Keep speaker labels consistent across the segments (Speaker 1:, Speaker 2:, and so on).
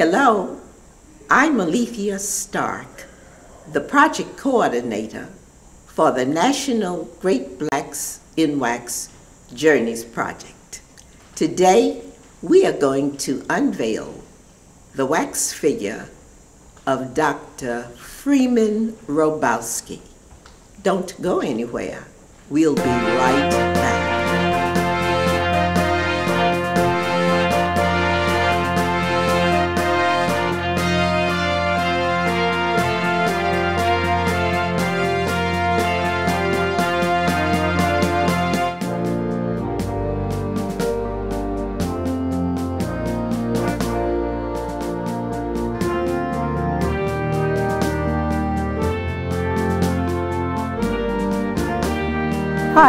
Speaker 1: Hello. I'm Alethea Stark, the project coordinator for the National Great Blacks in Wax Journeys Project. Today, we are going to unveil the wax figure of Dr. Freeman Hrabowski. Don't go anywhere. We'll be right back.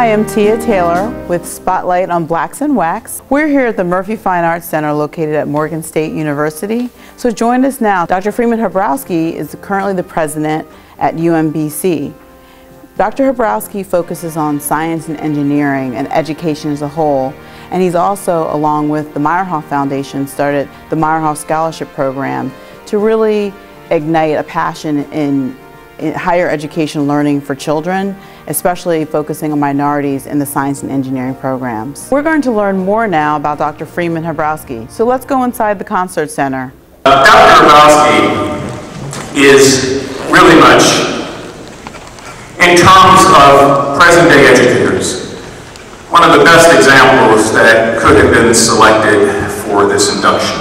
Speaker 2: Hi, I'm Tia Taylor with Spotlight on Blacks in Wax. We're here at the Murphy Fine Arts Center located at Morgan State University. So join us now. Dr. Freeman Hrabowski is currently the president at UMBC. Dr. Hrabowski focuses on science and engineering and education as a whole, and he's also, along with the Meyerhoff Foundation, started the Meyerhoff Scholarship Program to really ignite a passion in, in higher education learning for children especially focusing on minorities in the science and engineering programs. We're going to learn more now about Dr. Freeman Hrabowski. So let's go inside the concert center.
Speaker 3: Uh, Dr. Hrabowski is really much, in terms of present day educators, one of the best examples that could have been selected for this induction.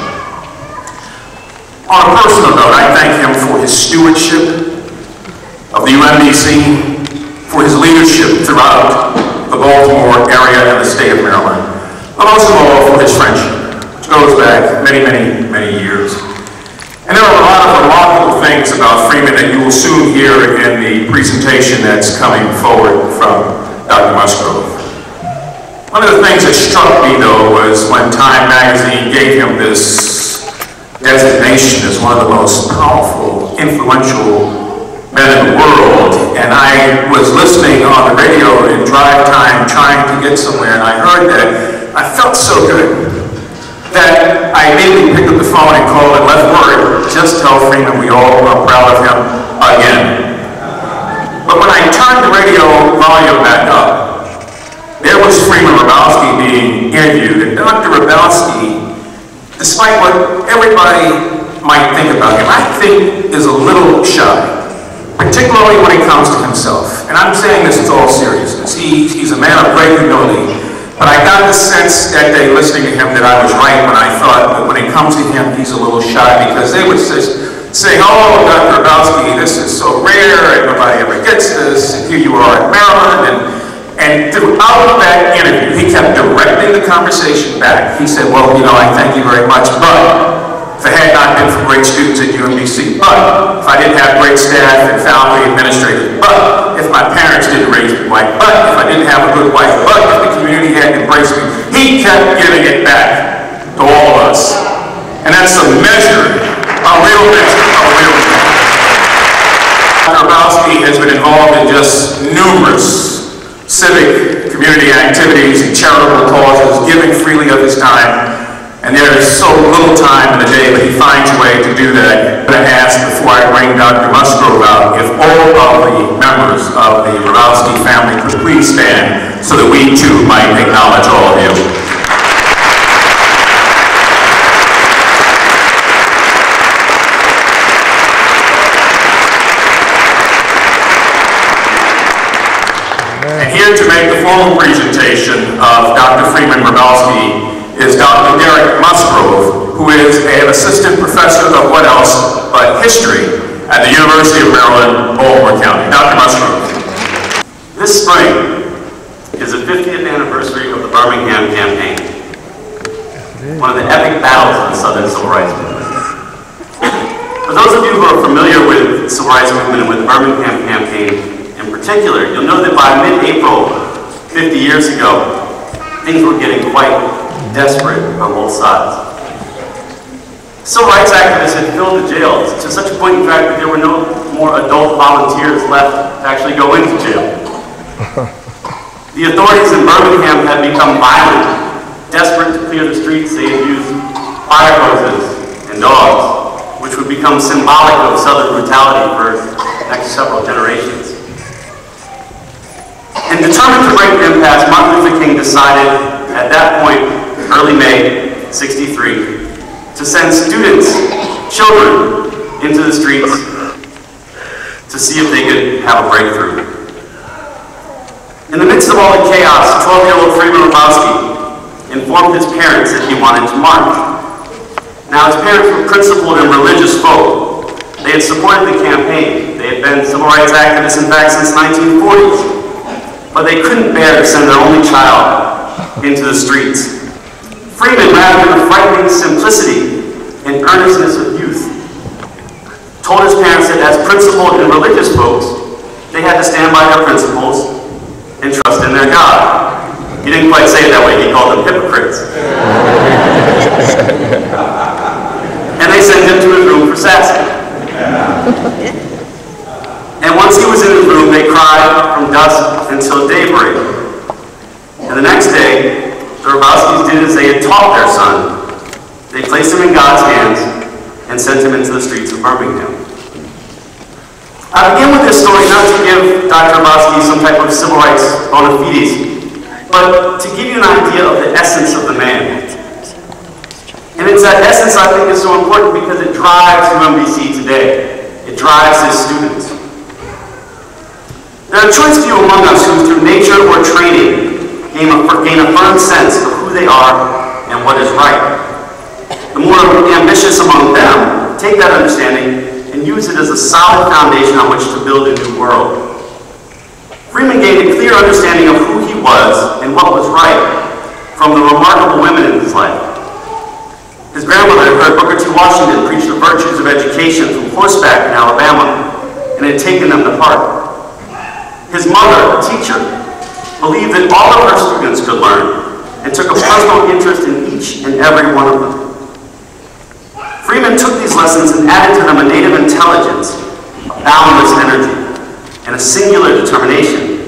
Speaker 3: On a personal note, I thank him for his stewardship of the UMBC for his leadership throughout the Baltimore area and the state of Maryland, but most of all for his friendship, which goes back many, many, many years. And there are a lot of remarkable things about Freeman that you will soon hear in the presentation that's coming forward from Dr. Musgrove. One of the things that struck me, though, was when Time magazine gave him this designation as one of the most powerful, influential the world. And I was listening on the radio in drive time trying to get somewhere and I heard that. I felt so good that I immediately picked up the phone and called and left word, just tell Freeman we all are proud of him again. But when I turned the radio volume back up, there was Freeman Hrabowski being interviewed. And Dr. Hrabowski, despite what everybody might think about him, I think is a little shy particularly when it comes to himself. And I'm saying this with all seriousness. He, he's a man of great humility, but I got the sense that day listening to him that I was right when I thought that when it comes to him, he's a little shy because they would just say, oh, Dr. Hrabowski, this is so rare and nobody ever gets this, and here you are in Maryland. And, and throughout that interview, he kept directing the conversation back. He said, well, you know, I thank you very much, but if it had not been for great students at UMBC, but if I didn't have great staff and faculty administrators, but if my parents didn't raise me white, but if I didn't have a good wife, but if the community hadn't embraced me, he kept giving it back to all of us. And that's a measure, a real measure, a real measure. Dr. Hrabowski has been involved in just numerous civic community activities and charitable causes, giving freely of his time and there is so little time in the day, but he finds a way to do that. But I'm going to ask before I bring Dr. Musgrove out if all of the members of the Hrabowski family could please stand so that we too might acknowledge all of you. And here to make the formal presentation of Dr. Freeman Hrabowski is Dr. Derek Musgrove, who is an assistant professor of what else but history at the University of Maryland, Baltimore County. Dr. Musgrove.
Speaker 4: This spring is the 50th anniversary of the Birmingham Campaign, one of the epic battles of the Southern Civil Rights Movement. For those of you who are familiar with the Civil Rights Movement and with the Birmingham Campaign in particular, you'll know that by mid-April 50 years ago, things were getting quite desperate on both sides. Civil rights activists had filled the jails to such a point, in fact, that there were no more adult volunteers left to actually go into jail. the authorities in Birmingham had become violent, desperate to clear the streets. They had used fire hoses, and dogs, which would become symbolic of Southern brutality for the next several generations. And determined to break the impasse, Martin Luther King decided at that point, early May 63, to send students, children, into the streets to see if they could have a breakthrough. In the midst of all the chaos, 12-year-old Freeman Hrabowski informed his parents that he wanted to march. Now, his parents were principled and religious folk. They had supported the campaign. They had been civil rights activists, in fact, since 1940s. But they couldn't bear to send their only child into the streets. Freeman, rather than the frightening simplicity and earnestness of youth, told his parents that as principled and religious folks, they had to stand by their principles and trust in their God. He didn't quite say it that way, he called them hypocrites. and they sent him to his room for sassing. And once he was in his room, they cried from dusk until daybreak. And the next day, the Hrabowskis did as they had taught their son. They placed him in God's hands and sent him into the streets of Birmingham. I begin with this story not to give Dr. Hrabowski some type of civil rights bona fides, but to give you an idea of the essence of the man. And it's that essence I think is so important because it drives UMBC today. It drives his students. There are a choice few among us who, through nature or training, gain a, gain a firm sense of who they are and what is right. The more ambitious among them take that understanding and use it as a solid foundation on which to build a new world. Freeman gained a clear understanding of who he was and what was right from the remarkable women in his life. His grandmother heard Booker T. Washington preach the virtues of education from horseback in Alabama and had taken them to heart. His mother, a teacher, believed that all of her students could learn and took a personal interest in each and every one of them. Freeman took these lessons and added to them a native intelligence, a boundless energy, and a singular determination.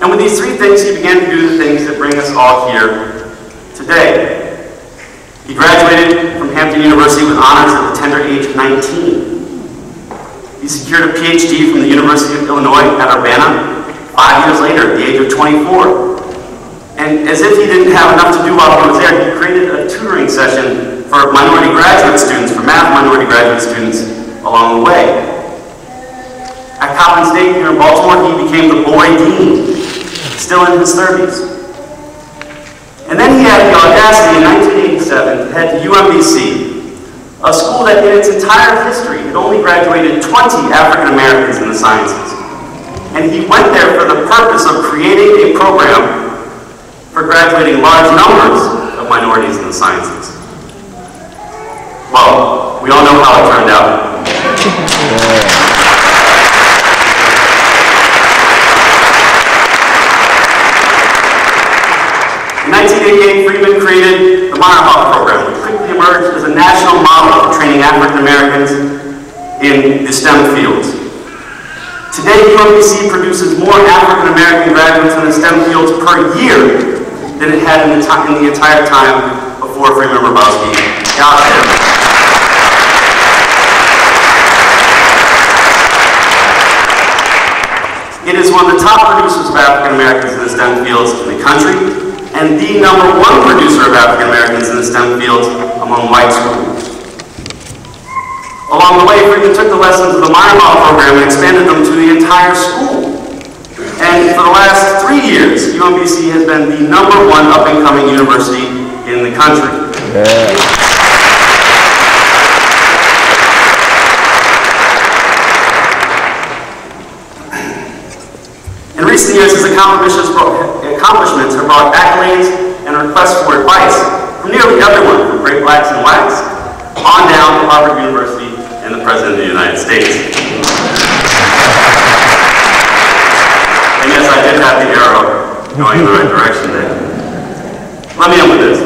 Speaker 4: And with these three things, he began to do the things that bring us all here today. He graduated from Hampton University with honors at the tender age of 19. He secured a PhD from the University of Illinois at Urbana five years later at the age of 24. And as if he didn't have enough to do while he was there, he created a tutoring session for minority graduate students, for math minority graduate students along the way. At Coppin State here in Baltimore, he became the boy dean, still in his 30s. And then he had the audacity in 1987 to head to UMBC a school that in its entire history had only graduated 20 African Americans in the sciences. And he went there for the purpose of creating a program for graduating large numbers of minorities in the sciences. Well, we all know how it turned out. In 1988, Freeman created the Meyerhoff program, which quickly emerged as a national model for training African Americans in the STEM fields. Today, UMBC produces more African American graduates in the STEM fields per year than it had in the, in the entire time before Freeman Hrabowski got there. It is one of the top producers of African Americans in the STEM fields in the country, and the number one producer of African Americans in the STEM fields among white schools. Along the way, Freeman took the lessons of the Meyerhoff program and expanded them to the entire school. And for the last three years, UMBC has been the number one up-and-coming university in the country. Yeah. In recent years, his accomplishments have brought accolades and requests for advice from nearly everyone, from Great Blacks and Whites, on down to Harvard University the President of the United States. And yes, I did have the arrow going in the right direction there. Let me end with this.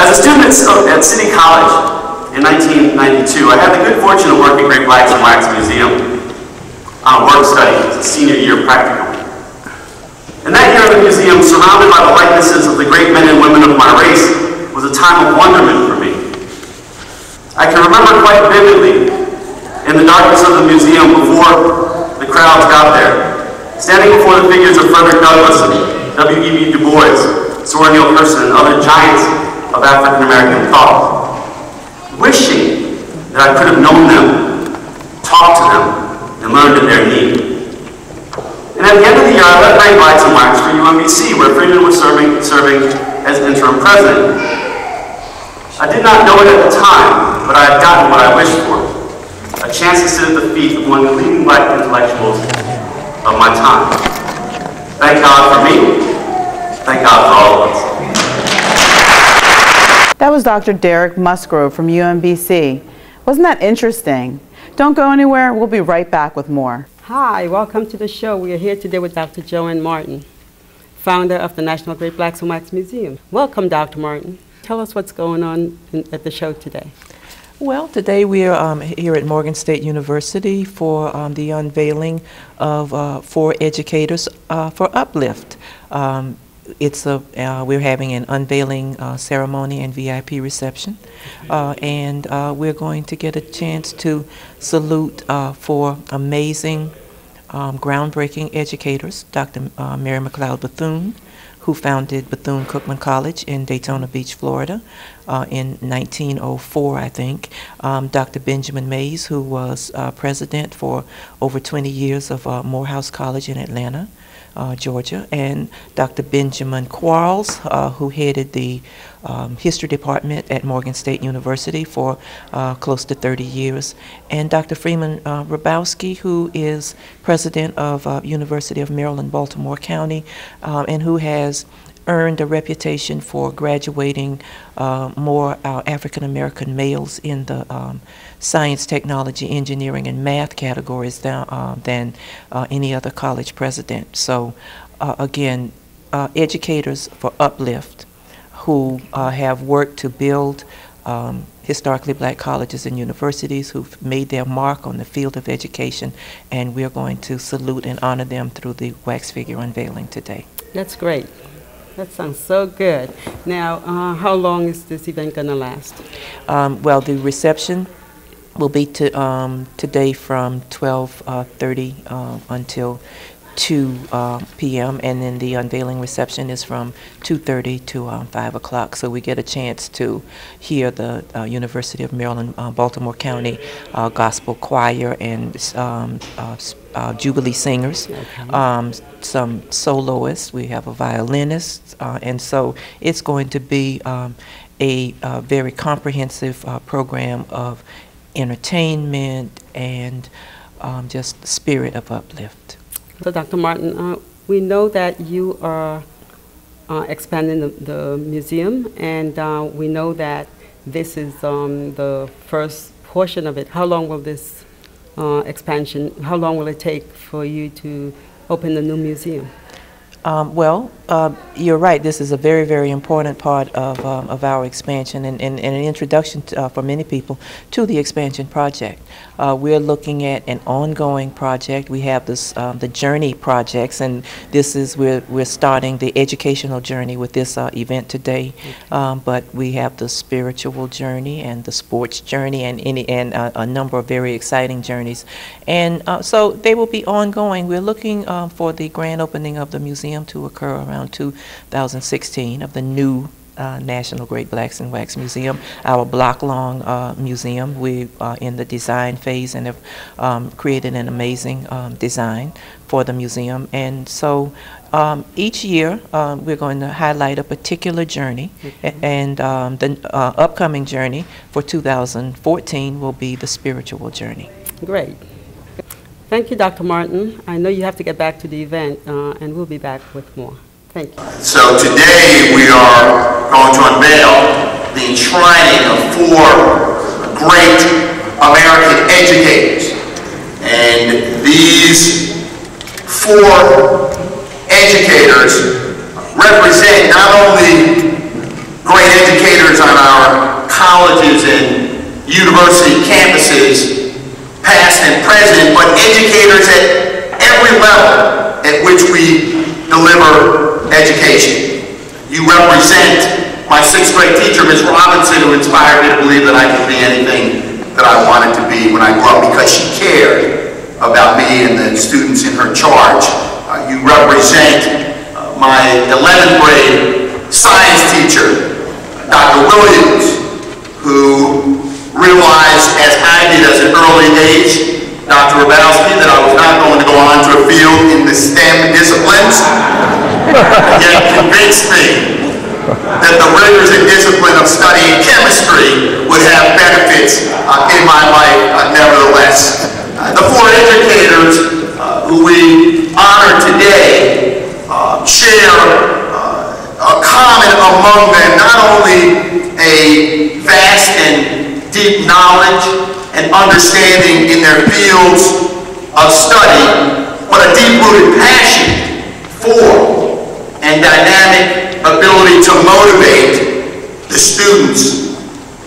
Speaker 4: As a student at City College in 1992, I had the good fortune of working at Great Blacks and Whites Museum on a work study. It's a senior year practicum. And that year in the museum, surrounded by the likenesses of the great men and women of my race, was a time of wonderment. I can remember quite vividly, in the darkness of the museum before the crowds got there, standing before the figures of Frederick Douglass and W.E.B. Du Bois, Zora Neale Hurston, and other giants of African American thought, wishing that I could have known them, talked to them, and learned of their need. And at the end of the year, I led night lights and wax for UMBC, where Freeman was serving, serving as interim president. I did not know it at the time, but I had gotten what I wished for. A chance to sit at the feet of one of the leading black intellectuals of my time. Thank God for me. Thank God for all of us.
Speaker 2: That was Dr. Derek Musgrove from UMBC. Wasn't that interesting? Don't go anywhere, we'll be right back with more.
Speaker 5: Hi, welcome to the show. We are here today with Dr. Joanne Martin, founder of the National Great Blacks in Wax Museum. Welcome, Dr. Martin. Tell us what's going on in, at the show today.
Speaker 6: Well, today we are um, here at Morgan State University for um, the unveiling of uh, four educators uh, for Uplift. Um, it's a uh, we're having an unveiling uh, ceremony and VIP reception, uh, and uh, we're going to get a chance to salute four amazing um, groundbreaking educators, Dr. Mary McLeod Bethune, who founded Bethune Cookman College in Daytona Beach, Florida, uh, in 1904, I think. Um, Dr. Benjamin Mays, who was uh, president for over 20 years of uh, Morehouse College in Atlanta uh, Georgia, and Dr. Benjamin Quarles, uh, who headed the um, history department at Morgan State University for close to 30 years, and Dr. Freeman Hrabowski, who is president of University of Maryland, Baltimore County, and who has earned a reputation for graduating uh, more uh, African American males in the um, science, technology, engineering, and math categories than, uh, than uh, any other college president. So, uh, again, uh, educators for Uplift who have worked to build um, historically black colleges and universities who've made their mark on the field of education, and we're going to salute and honor them through the wax figure unveiling today.
Speaker 5: That's great. That sounds so good. Now, uh, how long is this event going to last?
Speaker 6: Um, well, the reception will be to, um, today from 12:30 uh, uh, until 2 uh, p.m. and then the unveiling reception is from 2:30 to um, 5 o'clock. So we get a chance to hear the uh, University of Maryland, Baltimore County Gospel Choir and um, uh, uh, Jubilee singers, okay. um, some soloists. We have a violinist, and so it's going to be um, a very comprehensive program of entertainment and um, just spirit of uplift.
Speaker 5: So Dr. Martin, uh, we know that you are uh, expanding the, the, museum, and uh, we know that this is um, the first portion of it. How long will this uh, Uh, expansion, how long will it take for you to open the new museum?
Speaker 6: Um, well, uh, you're right. This is a very, very important part of, um, of our expansion and, and, and an introduction to, uh, for many people to the expansion project. Uh, we're looking at an ongoing project. We have this um, the Journey projects, and this is we're we're starting the educational journey with this uh, event today. Um, but we have the spiritual journey and the sports journey, and any and uh, a number of very exciting journeys, and uh, so they will be ongoing. We're looking for the grand opening of the museum to occur around 2016 of the new uh, National Great Blacks in Wax Museum, our block-long uh, museum. We are in the design phase and have um, created an amazing um, design for the museum. And so um, each year um, we're going to highlight a particular journey, mm-hmm. and um, the uh, upcoming journey for 2014 will be the spiritual journey.
Speaker 5: Great. Thank you, Dr. Martin. I know you have to get back to the event, uh, and we'll be back with more. Thank you.
Speaker 7: So today we are going to unveil the enshrining of four great American educators. And these four educators represent not only great educators on our colleges and university campuses, past and present, but educators at every level at which we deliver education. You represent my sixth grade teacher, Ms. Robinson, who inspired me to believe that I could be anything that I wanted to be when I grew up because she cared about me and the students in her charge. Uh, you represent uh, my 11th grade science teacher, Dr. Williams, who realized, as I did as an early age, Dr. Hrabowski, that I was not going to go on to a field in the STEM disciplines, yet convinced me that the rigors and discipline of studying chemistry would have benefits uh, in my life uh, nevertheless. Uh, the four educators uh, who we honor today uh, share uh, a common among them not only a vast and deep knowledge and understanding in their fields of study, but a deep-rooted passion for and dynamic ability to motivate the students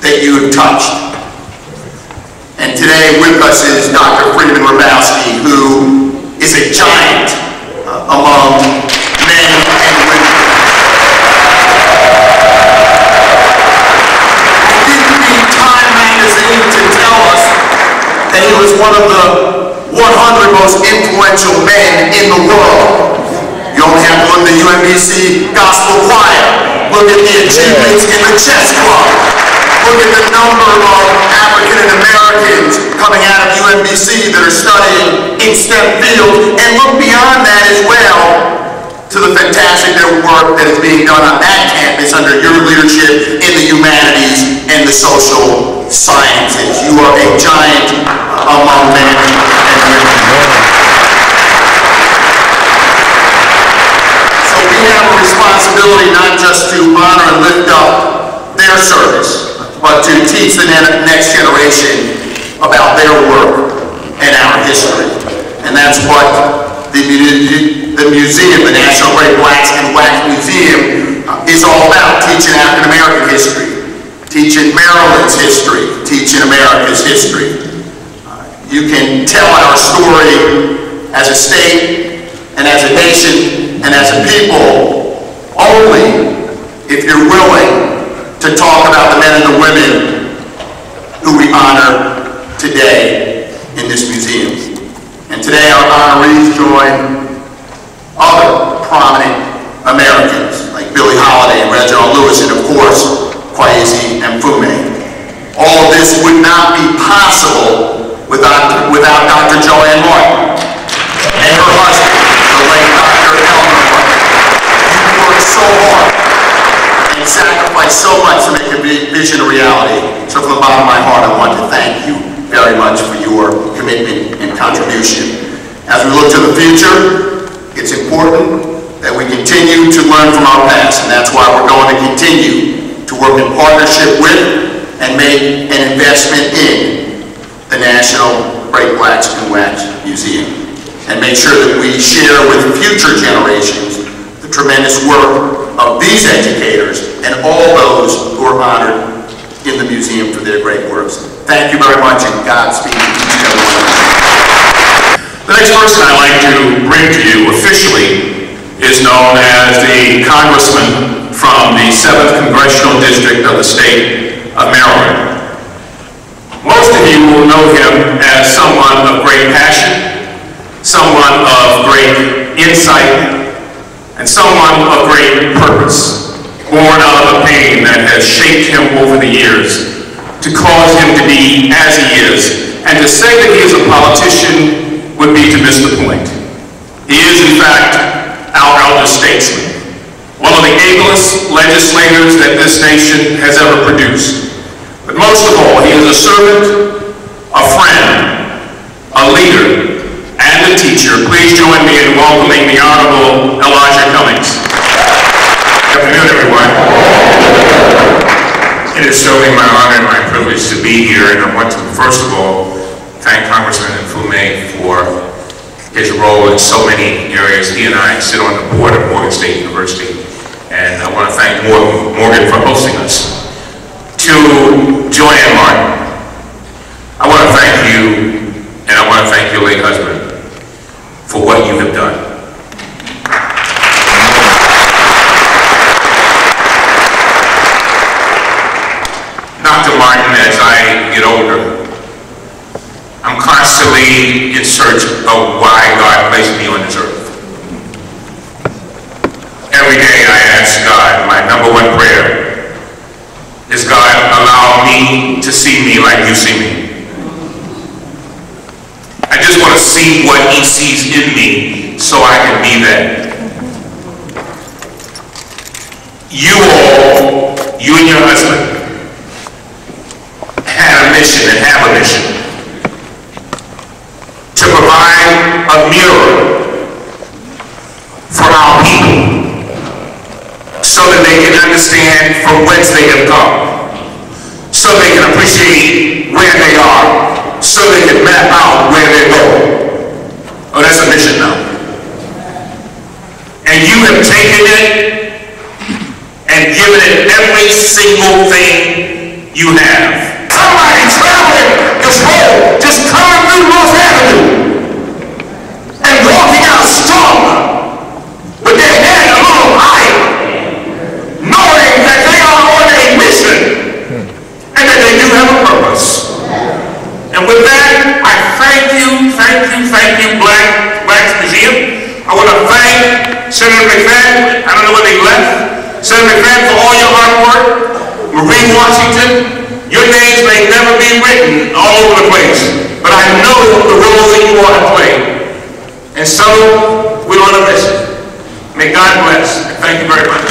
Speaker 7: that you have touched. And today with us is Dr. Freeman Hrabowski, who is a giant uh, among was one of the 100 most influential men in the world. You only have to look at the UMBC Gospel Choir. Look at the achievements in the chess club. Look at the number of African Americans coming out of UMBC that are studying in STEM fields. And look beyond that as well to the fantastic work that is being done on that campus under your leadership in the humanities and the social sciences. You are a giant among men and women. So we have a responsibility not just to honor and lift up their service, but to teach the next generation about their work and our history. And that's what the, the museum, the National Great Blacks in Wax Museum, uh, is all about, teaching African American history, teaching Maryland's history, teaching America's history. Uh, You can tell our story as a state and as a nation and as a people only if you're willing to talk about the men and the women who we honor today in this museum. And today our honorees join other prominent Americans like Billie Holiday and Reginald Lewis and of course Kweisi Mfume. All of this would not be possible without, without Dr. Joanne Martin and her husband, the late Dr. Elmer Martin. You worked so hard and sacrificed so much to make your vision a reality. So from the bottom of my heart, I want to thank you very much for your commitment and contribution. As we look to the future, it's important that we continue to learn from our past, and that's why we're going to continue to work in partnership with and make an investment in the National Great Blacks in Wax Museum, and make sure that we share with future generations the tremendous work of these educators and all those who are honored in the museum for their great works. Thank you very much, and Godspeed to each and every one of you.
Speaker 3: The next person I'd like to bring to you officially is known as the congressman from the 7th Congressional District of the state of Maryland. Most of you will know him as someone of great passion, someone of great insight, and someone of great purpose, born out of the pain that has shaped him over the years to cause him to be as he is. And to say that he is a politician would be to miss the point. He is, in fact, our elder statesman, one of the ablest legislators that this nation has ever produced. But most of all, he is a servant, a friend, a leader, and a teacher. Please join me in welcoming the Honorable Elijah Cummings. Good afternoon, everyone. It is certainly my honor and my privilege to be here, and I want to, first of all, thank Congressman Mfume for his role in so many areas. He and I sit on the board of Morgan State University, and I want to thank Morgan for hosting us. To Joanne Martin, I want to thank you, and I want to thank your late husband for what you have done.
Speaker 8: as I get older. I'm constantly in search of why God placed me on this earth. Every day I ask God, my number one prayer is God, allow me to see me like you see me. I just want to see what he sees in me so I can be that. You all, you and your husband, mission and have a mission to provide a mirror for our people so that they can understand from whence they have come, so they can appreciate where they are, so they can map out where they're going. Oh, that's a mission now. And you have taken it and given it every single thing you have. Somebody traveling this road, just coming through North Avenue and walking out stronger with their head a little higher, knowing that they are on a mission and that they do have a purpose. And with that, I thank you, thank you, thank you, Black Blacks Museum. I want to thank Senator McFadden. I don't know whether he left. Senator McFadden for all your hard work. Marie Washington, your names may never be written all over the place, but I know the role that you are to play. And so, we're on a mission. May God bless. Thank you very much.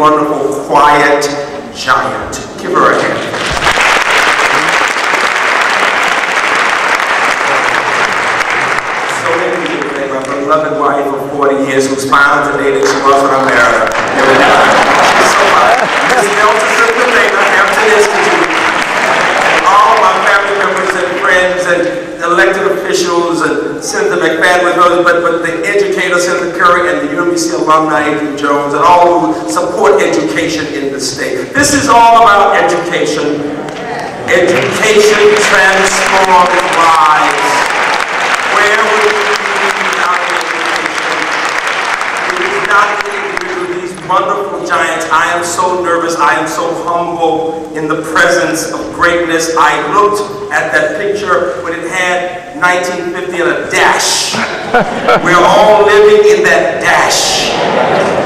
Speaker 9: Wonderful quiet giant. Give her a hand. so many people today, my beloved wife of 40 years who's smiling today that she was when I married her. Every. She's so much. Miss Delta Sister Baker, Hampton Institute. All my family members and friends and elected officials and Senator McFadden but, but the educators, Senator Curry and the UMBC alumni, Adrienne Jones, and all who support education in the state. This is all about education. Education transforms lives. Where would we be without education? It is not individual, these wonderful giants. I am so nervous. I am so humble in the presence of greatness. I looked at that picture when it had 1950 and a dash. We're all living in that dash.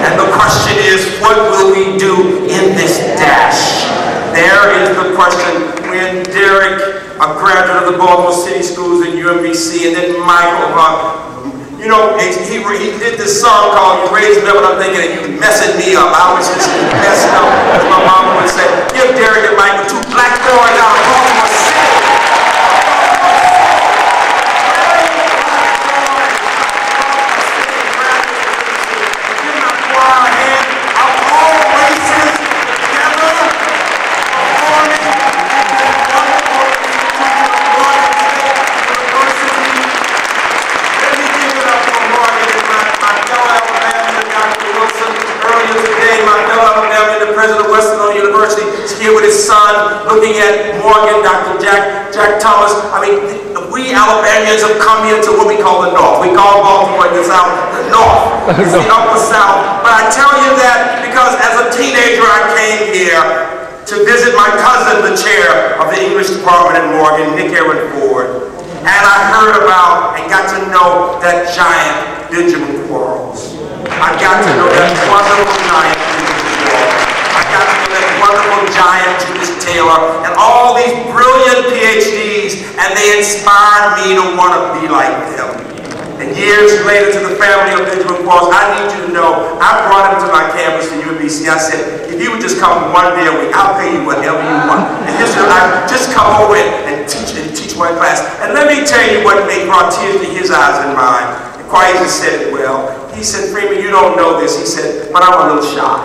Speaker 9: And the question is, what will we do in this dash? There is the question. When Derek, a graduate of the Baltimore City Schools and UMBC, and then Michael, uh, you know, he, he, did this song called You Raised Me Up, and I'm thinking, you messing me up. I was just messed up, as my mom would say. Give Derek and Michael two black boys out of Baltimore City. Give my choir a hand of all races together, performing this wonderful Morgan State University. Let me give it up for Morgan and my, my fellow Alabama, Dr. Wilson. Earlier today, my fellow Alabama, the president Western Illinois University. He's here with his son, looking at Morgan, Dr. Jack, Jack Thomas. I mean, we Alabamians have come here to what we call the North. We call Baltimore the South the North. It's the Upper South. But I tell you that because as a teenager I came here to visit my cousin, the chair of the English department at Morgan, Nick Aaron Ford. And I heard about and got to know that giant Benjamin Quarles. I got to know that wonderful giant Benjamin Quarles. I got to know that wonderful giant Julius Taylor and all these brilliant PhDs and they inspired me to want to be like them. And years later to the family of Benjamin Quarles, I need you to know, I brought him to my campus to UMBC. I said, if you would just come one day a week, I'll pay you whatever you want. And just, I, just come over and, teach and teach one class. And let me tell you what made brought tears to his eyes and mine. And Kweisi said it well. He said, Freeman, you don't know this. He said, but I'm a little shy.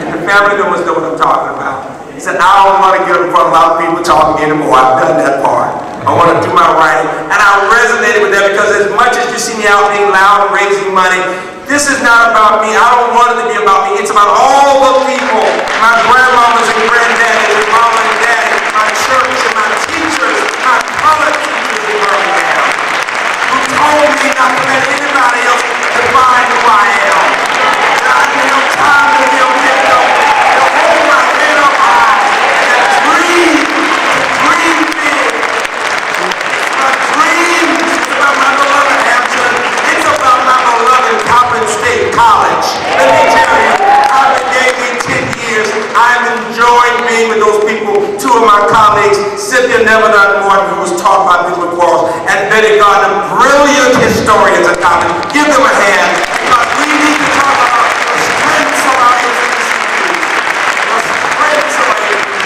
Speaker 9: And the family members know what I'm talking about. Said, I don't want to get in front of a lot of people talking anymore. I've done that part. I want to do my writing. And I resonated with that because as much as you see me out being loud and raising money, this is not about me. I don't want it to be about me. It's about all the people, my grandmamas and granddaddies and mom and daddy, my church and my teachers, my colored teachers in Birmingham, who told me not to let anybody else define who I am. That I can have time to be a victim, to hold my head up high, and to dream, dream big. It's my dreams. It's about my beloved Hampton. It's about my beloved Coppin State College. Let me tell you, Coppin gave me 10 years. I've enjoyed being with those people. Two of my colleagues, Cynthia Neverdon-Morton, who was taught by Benjamin Quarles, and Betty Gardner, brilliant historians at Coppin. Give them a hand. Because we need to talk about the strengths of our institutions. The strengths of our institutions.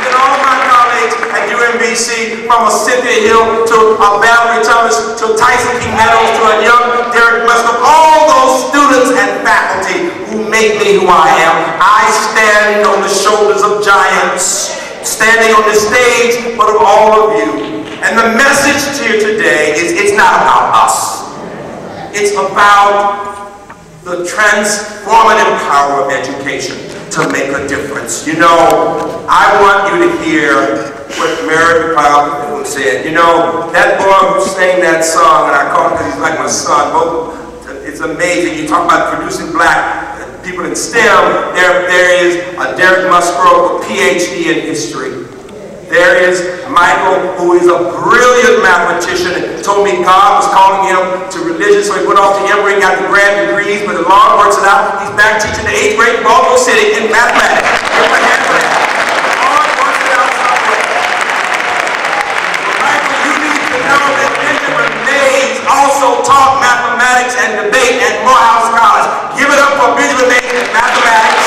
Speaker 9: And all my colleagues at UMBC, from a Cynthia Hill to a Valerie Thomas to Tyson King Meadows to a young Derek Musgrove, all those students and faculty who make me who I am. I stand on the shoulders of giants, standing on the stage, but of all of you. And the message to you today is it's not about us. It's about the transformative power of education to make a difference. You know, I want you to hear what Mary McLeod said. You know, that boy who sang that song, and I call him because he's like my son, both, it's amazing. You talk about producing black people in STEM, there, there is a Derek Musgrove, a PhD in history. There is Michael, who is a brilliant mathematician, and told me God was calling him to religion, so he went off to Emory, got the grad degrees, but the Lord works it out. He's back teaching the eighth grade in Baltimore City in mathematics. Also taught mathematics and debate at Morehouse College. Give it up for Benjamin Mays and mathematics.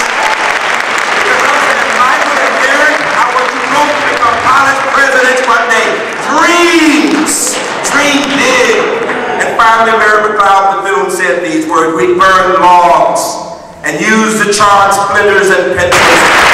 Speaker 9: Because I'm saying, Michael and Derek, I want you both to become presidents one day. Dreams! Dream big! And finally, Mary McLeod Bethune said these words, we burn logs and use the charred splinters and pencils